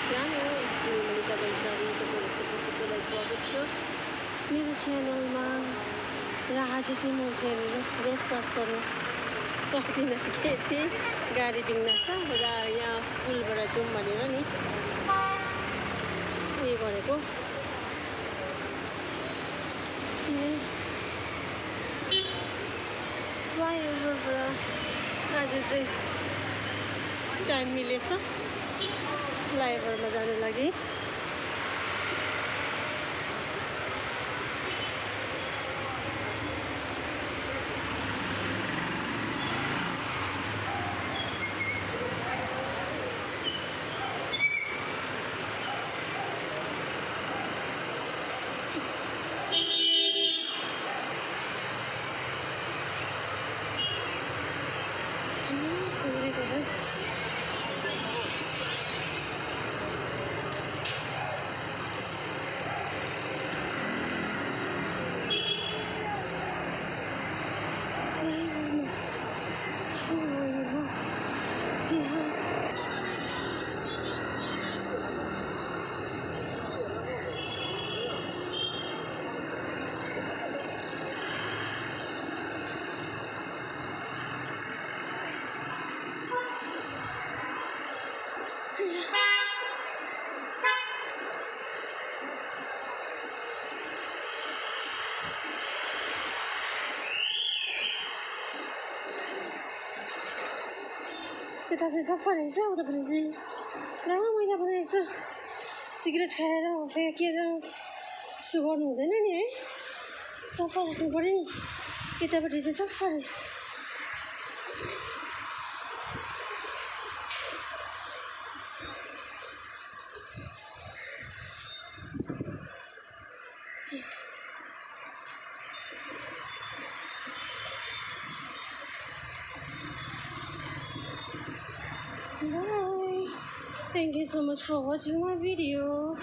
Channel Manika बन्साली तपाईँहरू सबै सबैलाई स्वागत छ मेरो च्यानलमा र आज चाहिँ म चाहिँ रोड क्रस गर्नु सक्दिनँ यति गाडी बिग्न छ र यहाँ पुलबाट जाउँ भनेर नि उयो गरेको फ्लाइओभरबाट आज चाहिँ टाइम मिलेछ फ्लाइओभरमा जानु लागि sorry यता चाहिँ सफा रहेछ उतापट्टि चाहिँ पुरा मैला बनाएछ सिगरेट खाएर फ्याँकेर यसो गर्नु हुँदैन नि है सफा राख्नु पऱ्यो नि यतापट्टि चाहिँ सफा रहेछ Thank you so much for watching my video.